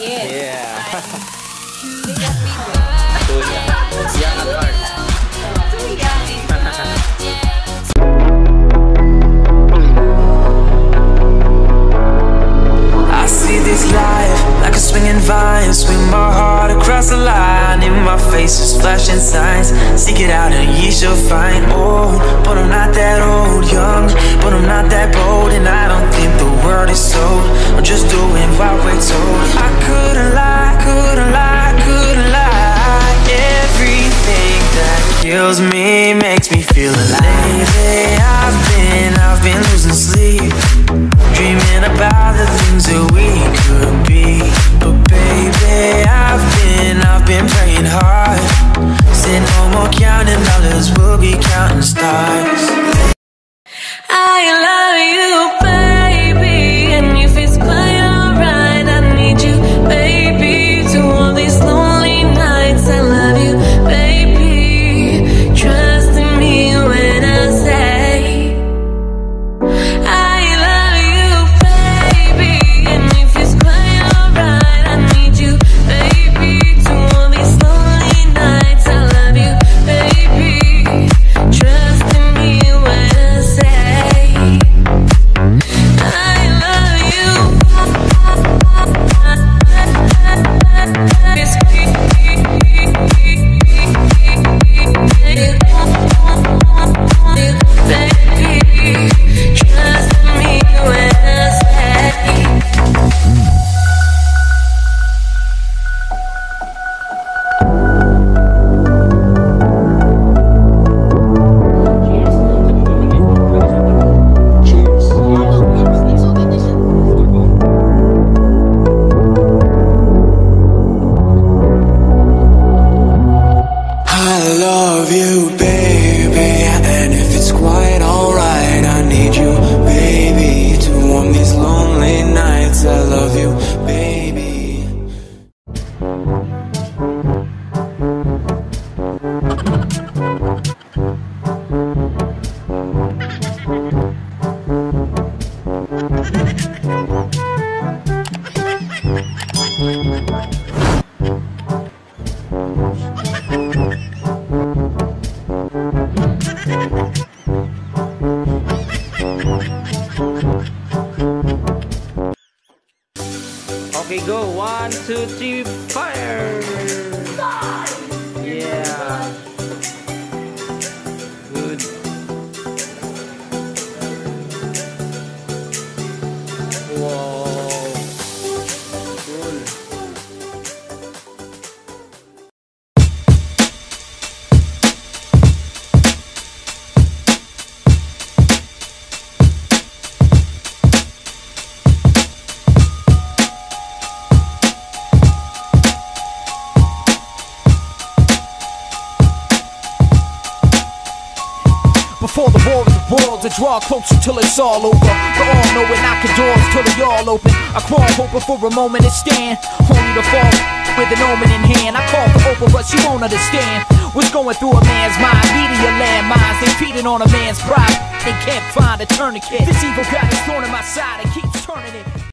Yeah. Young at heart. I see this life like a swinging vine. Swing my heart across the line. In my face is flashing signs. Seek it out and ye shall find. Old, but I'm not that old. Young, but I'm not that bold. And I is sold. I'm just doing what we're told. I couldn't lie, couldn't lie, couldn't lie. Everything that kills me makes me feel alive. Lately I've been, I've been losing sleep. Dreaming about the things that we Okay, go. One, two, three, fire! Before the war of the world, to draw closer till it's all over. The all knowing knocking doors till they all open. I crawl hoping for a moment to stand, only to fall with an omen in hand. I call for Oprah, but she won't understand what's going through a man's mind. Media landmines, they feeding on a man's pride. They can't find a tourniquet. This evil God is thorn in my side and keeps turning it.